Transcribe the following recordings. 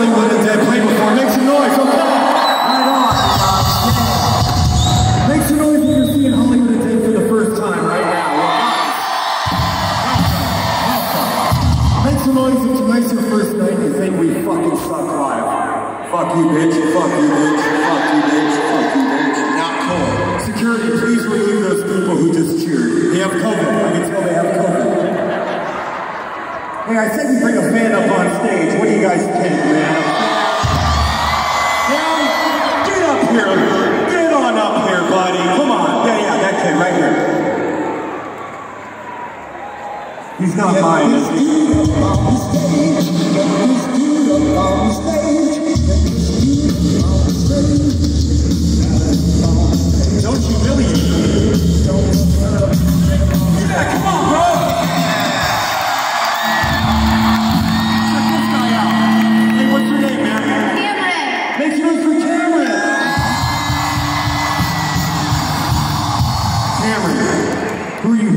Hollywood Undead played before. Make some noise, okay? Right on. Make some noise if you're seeing Hollywood Dead for the first time right now. Make some noise if your first night and think we fucking suck live. Fuck you, bitch. Fuck you, bitch. Fuck you, bitch. Fuck you, bitch. Not cool. Security, please relieve those people who just cheered. They have COVID. I can tell they have COVID. Hey, I said we bring a fan up on stage. What do you guys think, man? Yeah, get up here. Get on up here, buddy. Come on. Yeah, yeah, that kid right here. He's not mine,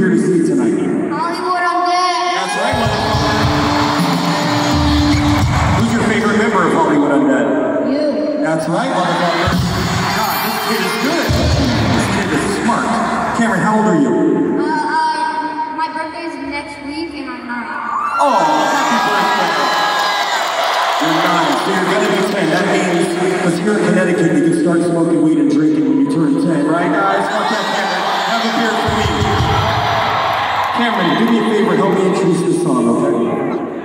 here to see tonight? Hollywood, Undead. That's right, motherfucker. Who's your favorite member of Hollywood Undead? You. That's right, motherfucker. God, this kid is good. This kid is smart. Cameron, how old are you? Uh, uh, my birthday's next week and I'm nine. Oh, happy birthday. You're nine, so you're gonna be 10. That means, because you're in Connecticut, you can start smoking weed and drinking when you turn 10, right, Cameron, do me a favor, help me introduce this song, okay?